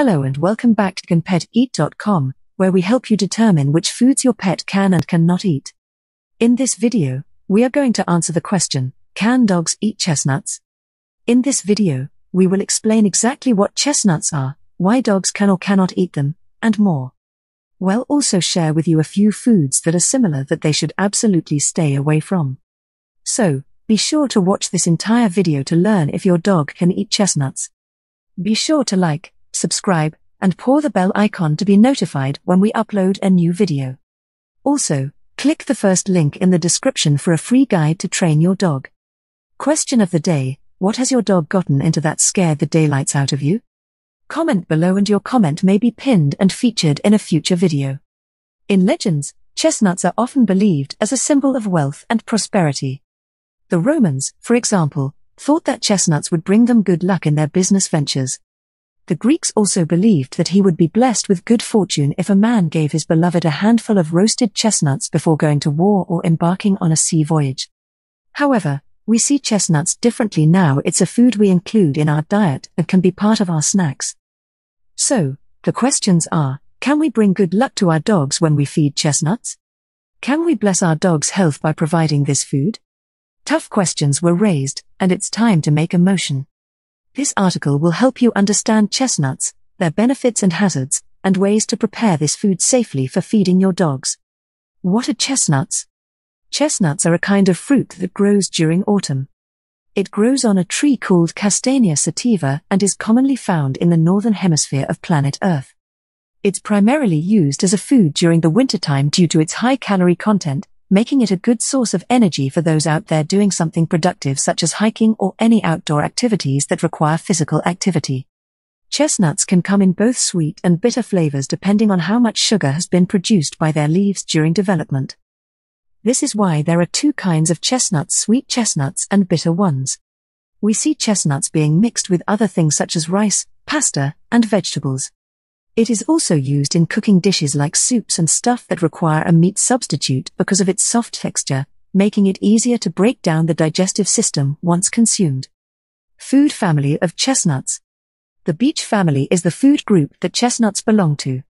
Hello and welcome back to CanPetEat.com, where we help you determine which foods your pet can and cannot eat. In this video, we are going to answer the question, can dogs eat chestnuts? In this video, we will explain exactly what chestnuts are, why dogs can or cannot eat them, and more. We'll also share with you a few foods that are similar that they should absolutely stay away from. So, be sure to watch this entire video to learn if your dog can eat chestnuts. Be sure to like, subscribe, and pour the bell icon to be notified when we upload a new video. Also, click the first link in the description for a free guide to train your dog. Question of the day What has your dog gotten into that scared the daylights out of you? Comment below and your comment may be pinned and featured in a future video. In legends, chestnuts are often believed as a symbol of wealth and prosperity. The Romans, for example, thought that chestnuts would bring them good luck in their business ventures. The Greeks also believed that he would be blessed with good fortune if a man gave his beloved a handful of roasted chestnuts before going to war or embarking on a sea voyage. However, we see chestnuts differently now. It's a food we include in our diet and can be part of our snacks. So, the questions are, can we bring good luck to our dogs when we feed chestnuts? Can we bless our dog's health by providing this food? Tough questions were raised, and it's time to make a motion. This article will help you understand chestnuts, their benefits and hazards, and ways to prepare this food safely for feeding your dogs. What are chestnuts? Chestnuts are a kind of fruit that grows during autumn. It grows on a tree called Castanea sativa and is commonly found in the northern hemisphere of planet Earth. It's primarily used as a food during the wintertime due to its high calorie content, making it a good source of energy for those out there doing something productive such as hiking or any outdoor activities that require physical activity. Chestnuts can come in both sweet and bitter flavors depending on how much sugar has been produced by their leaves during development. This is why there are two kinds of chestnuts sweet chestnuts and bitter ones. We see chestnuts being mixed with other things such as rice, pasta, and vegetables. It is also used in cooking dishes like soups and stuff that require a meat substitute because of its soft texture, making it easier to break down the digestive system once consumed. Food family of chestnuts. The beech family is the food group that chestnuts belong to.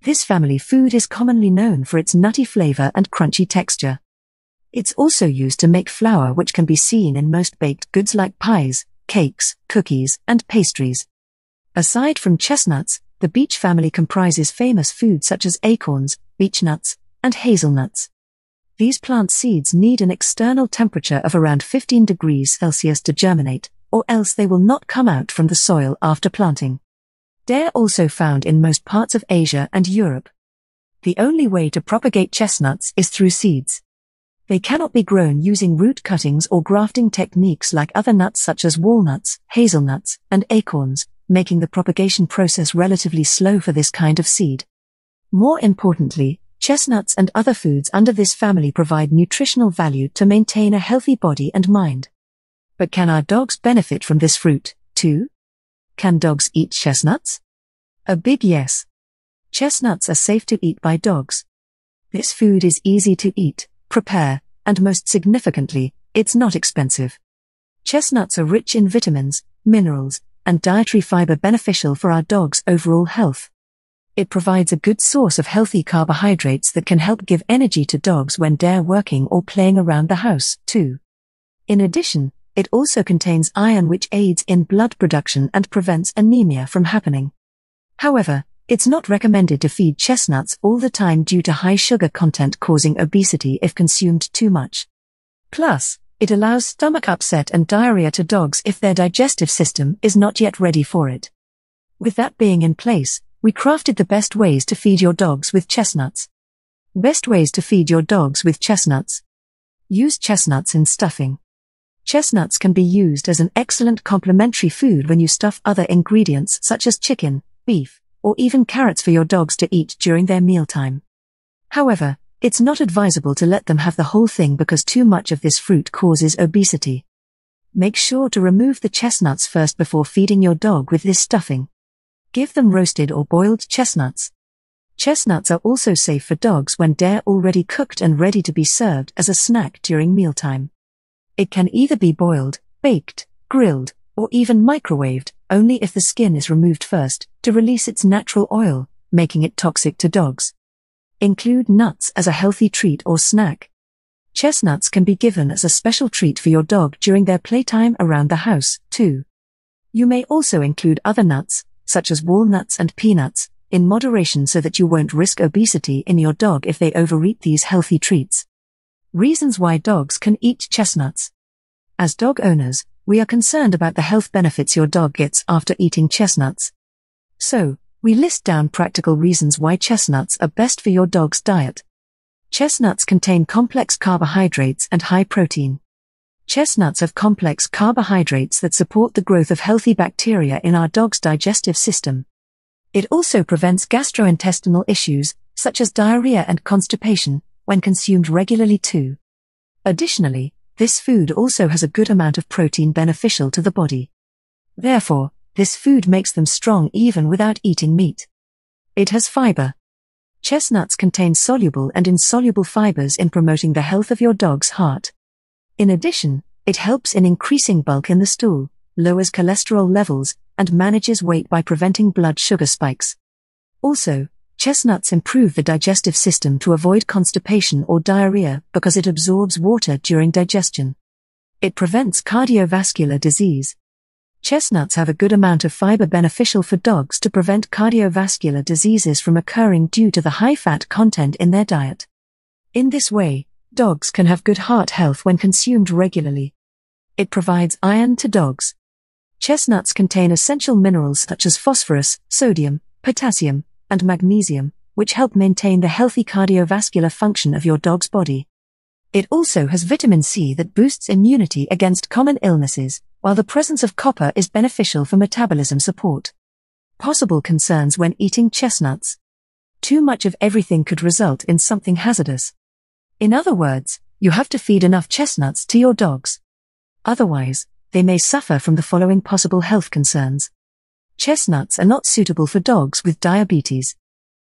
This family food is commonly known for its nutty flavor and crunchy texture. It's also used to make flour which can be seen in most baked goods like pies, cakes, cookies, and pastries. Aside from chestnuts, the beech family comprises famous foods such as acorns, beech nuts, and hazelnuts. These plant seeds need an external temperature of around 15 degrees Celsius to germinate, or else they will not come out from the soil after planting. They're also found in most parts of Asia and Europe. The only way to propagate chestnuts is through seeds. They cannot be grown using root cuttings or grafting techniques like other nuts such as walnuts, hazelnuts, and acorns, making the propagation process relatively slow for this kind of seed. More importantly, chestnuts and other foods under this family provide nutritional value to maintain a healthy body and mind. But can our dogs benefit from this fruit, too? Can dogs eat chestnuts? A big yes. Chestnuts are safe to eat by dogs. This food is easy to eat, prepare, and most significantly, it's not expensive. Chestnuts are rich in vitamins, minerals, and dietary fiber beneficial for our dog's overall health. It provides a good source of healthy carbohydrates that can help give energy to dogs when they're working or playing around the house, too. In addition, it also contains iron which aids in blood production and prevents anemia from happening. However, it's not recommended to feed chestnuts all the time due to high sugar content causing obesity if consumed too much. Plus, it allows stomach upset and diarrhea to dogs if their digestive system is not yet ready for it. With that being in place, we crafted the best ways to feed your dogs with chestnuts. Best ways to feed your dogs with chestnuts. Use chestnuts in stuffing. Chestnuts can be used as an excellent complementary food when you stuff other ingredients such as chicken, beef, or even carrots for your dogs to eat during their mealtime. However, it's not advisable to let them have the whole thing because too much of this fruit causes obesity. Make sure to remove the chestnuts first before feeding your dog with this stuffing. Give them roasted or boiled chestnuts. Chestnuts are also safe for dogs when they're already cooked and ready to be served as a snack during mealtime. It can either be boiled, baked, grilled, or even microwaved, only if the skin is removed first, to release its natural oil, making it toxic to dogs. Include nuts as a healthy treat or snack. Chestnuts can be given as a special treat for your dog during their playtime around the house, too. You may also include other nuts, such as walnuts and peanuts, in moderation so that you won't risk obesity in your dog if they overeat these healthy treats. Reasons why dogs can eat chestnuts. As dog owners, we are concerned about the health benefits your dog gets after eating chestnuts. So, we list down practical reasons why chestnuts are best for your dog's diet. Chestnuts contain complex carbohydrates and high protein. Chestnuts have complex carbohydrates that support the growth of healthy bacteria in our dog's digestive system. It also prevents gastrointestinal issues, such as diarrhea and constipation, when consumed regularly too. Additionally, this food also has a good amount of protein beneficial to the body. Therefore, this food makes them strong even without eating meat. It has fiber. Chestnuts contain soluble and insoluble fibers in promoting the health of your dog's heart. In addition, it helps in increasing bulk in the stool, lowers cholesterol levels, and manages weight by preventing blood sugar spikes. Also, chestnuts improve the digestive system to avoid constipation or diarrhea because it absorbs water during digestion. It prevents cardiovascular disease. Chestnuts have a good amount of fiber beneficial for dogs to prevent cardiovascular diseases from occurring due to the high fat content in their diet. In this way, dogs can have good heart health when consumed regularly. It provides iron to dogs. Chestnuts contain essential minerals such as phosphorus, sodium, potassium, and magnesium, which help maintain the healthy cardiovascular function of your dog's body. It also has vitamin C that boosts immunity against common illnesses, while the presence of copper is beneficial for metabolism support. Possible concerns when eating chestnuts. Too much of everything could result in something hazardous. In other words, you have to feed enough chestnuts to your dogs. Otherwise, they may suffer from the following possible health concerns. Chestnuts are not suitable for dogs with diabetes.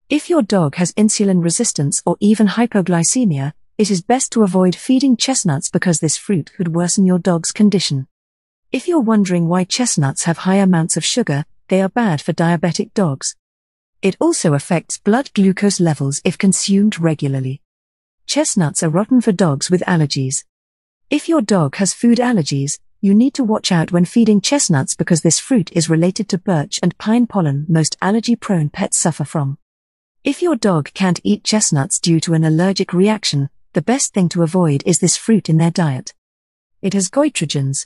If your dog has insulin resistance or even hypoglycemia, it is best to avoid feeding chestnuts because this fruit could worsen your dog's condition. If you're wondering why chestnuts have high amounts of sugar, they are bad for diabetic dogs. It also affects blood glucose levels if consumed regularly. Chestnuts are rotten for dogs with allergies. If your dog has food allergies, you need to watch out when feeding chestnuts because this fruit is related to birch and pine pollen most allergy prone pets suffer from. If your dog can't eat chestnuts due to an allergic reaction, the best thing to avoid is this fruit in their diet. It has goitrogens.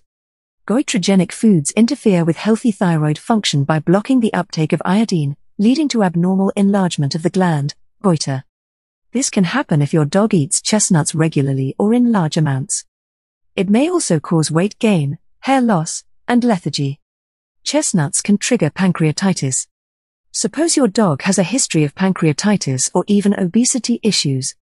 Goitrogenic foods interfere with healthy thyroid function by blocking the uptake of iodine, leading to abnormal enlargement of the gland, goiter. This can happen if your dog eats chestnuts regularly or in large amounts. It may also cause weight gain, hair loss, and lethargy. Chestnuts can trigger pancreatitis. Suppose your dog has a history of pancreatitis or even obesity issues.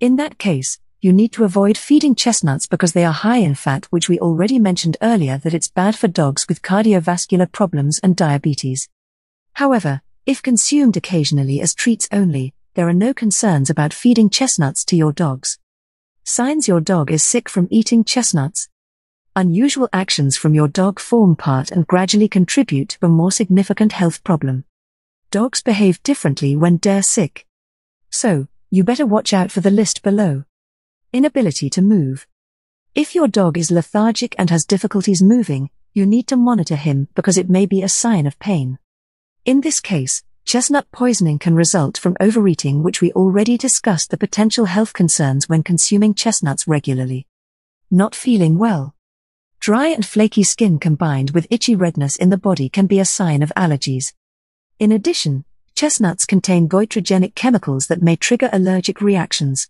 In that case, you need to avoid feeding chestnuts because they are high in fat, which we already mentioned earlier that it's bad for dogs with cardiovascular problems and diabetes. However, if consumed occasionally as treats only, there are no concerns about feeding chestnuts to your dogs. Signs your dog is sick from eating chestnuts. Unusual actions from your dog form part and gradually contribute to a more significant health problem. Dogs behave differently when they're sick. So, you better watch out for the list below. Inability to move. If your dog is lethargic and has difficulties moving, you need to monitor him because it may be a sign of pain. In this case, Chestnut poisoning can result from overeating, which we already discussed the potential health concerns when consuming chestnuts regularly. Not feeling well. Dry and flaky skin combined with itchy redness in the body can be a sign of allergies. In addition, chestnuts contain goitrogenic chemicals that may trigger allergic reactions.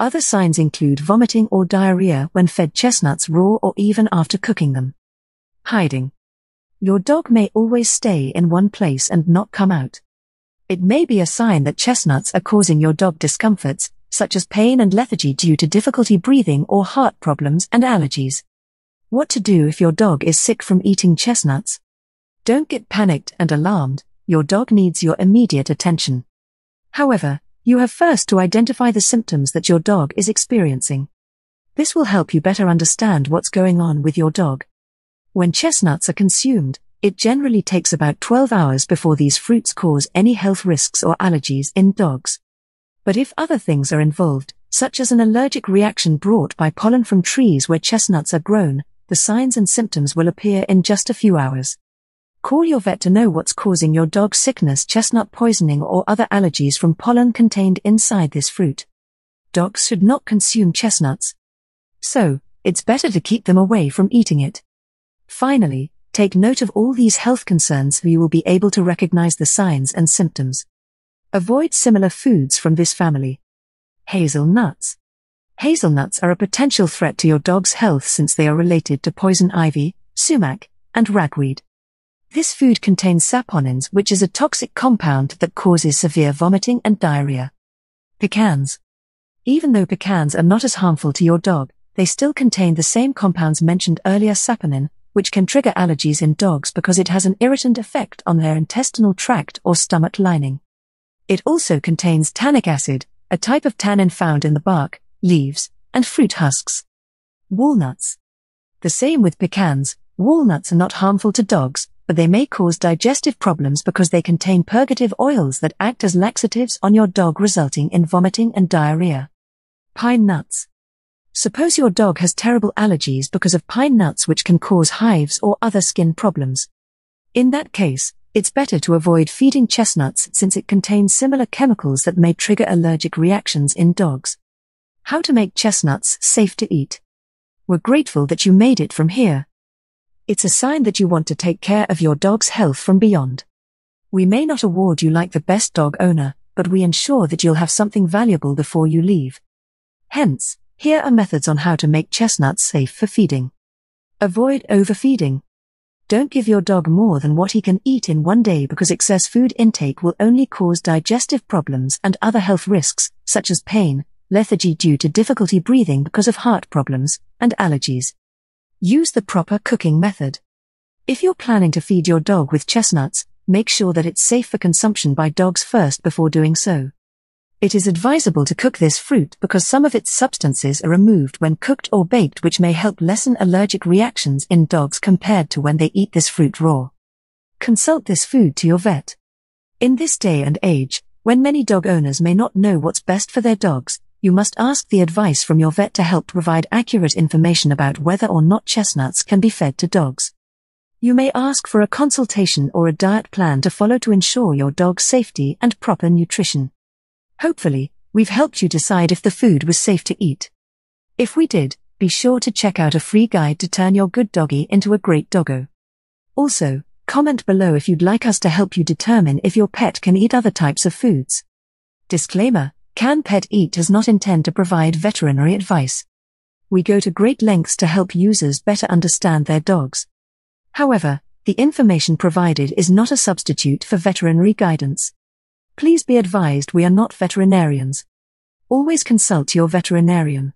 Other signs include vomiting or diarrhea when fed chestnuts raw or even after cooking them. Hiding. Your dog may always stay in one place and not come out. It may be a sign that chestnuts are causing your dog discomforts, such as pain and lethargy due to difficulty breathing or heart problems and allergies. What to do if your dog is sick from eating chestnuts? Don't get panicked and alarmed, your dog needs your immediate attention. However, you have first to identify the symptoms that your dog is experiencing. This will help you better understand what's going on with your dog. When chestnuts are consumed, it generally takes about 12 hours before these fruits cause any health risks or allergies in dogs. But if other things are involved, such as an allergic reaction brought by pollen from trees where chestnuts are grown, the signs and symptoms will appear in just a few hours. Call your vet to know what's causing your dog's sickness, chestnut poisoning, or other allergies from pollen contained inside this fruit. Dogs should not consume chestnuts. So, it's better to keep them away from eating it. Finally, take note of all these health concerns so you will be able to recognize the signs and symptoms. Avoid similar foods from this family. Hazelnuts. Hazelnuts are a potential threat to your dog's health since they are related to poison ivy, sumac, and ragweed. This food contains saponins, which is a toxic compound that causes severe vomiting and diarrhea. Pecans. Even though pecans are not as harmful to your dog, they still contain the same compounds mentioned earlier saponin, which can trigger allergies in dogs because it has an irritant effect on their intestinal tract or stomach lining. It also contains tannic acid, a type of tannin found in the bark, leaves, and fruit husks. Walnuts. The same with pecans, walnuts are not harmful to dogs, but they may cause digestive problems because they contain purgative oils that act as laxatives on your dog, resulting in vomiting and diarrhea. Pine nuts. Suppose your dog has terrible allergies because of pine nuts, which can cause hives or other skin problems. In that case, it's better to avoid feeding chestnuts since it contains similar chemicals that may trigger allergic reactions in dogs. How to make chestnuts safe to eat. We're grateful that you made it from here. It's a sign that you want to take care of your dog's health from beyond. We may not award you like the best dog owner, but we ensure that you'll have something valuable before you leave. Hence, here are methods on how to make chestnuts safe for feeding. Avoid overfeeding. Don't give your dog more than what he can eat in one day because excess food intake will only cause digestive problems and other health risks, such as pain, lethargy due to difficulty breathing because of heart problems, and allergies. Use the proper cooking method. If you're planning to feed your dog with chestnuts, make sure that it's safe for consumption by dogs first before doing so. It is advisable to cook this fruit because some of its substances are removed when cooked or baked, which may help lessen allergic reactions in dogs compared to when they eat this fruit raw. Consult this food to your vet. In this day and age, when many dog owners may not know what's best for their dogs, you must ask the advice from your vet to help provide accurate information about whether or not chestnuts can be fed to dogs. You may ask for a consultation or a diet plan to follow to ensure your dog's safety and proper nutrition. Hopefully, we've helped you decide if the food was safe to eat. If we did, be sure to check out a free guide to turn your good doggy into a great doggo. Also, comment below if you'd like us to help you determine if your pet can eat other types of foods. Disclaimer Can Pet Eat does not intend to provide veterinary advice. We go to great lengths to help users better understand their dogs. However, the information provided is not a substitute for veterinary guidance. Please be advised we are not veterinarians. Always consult your veterinarian.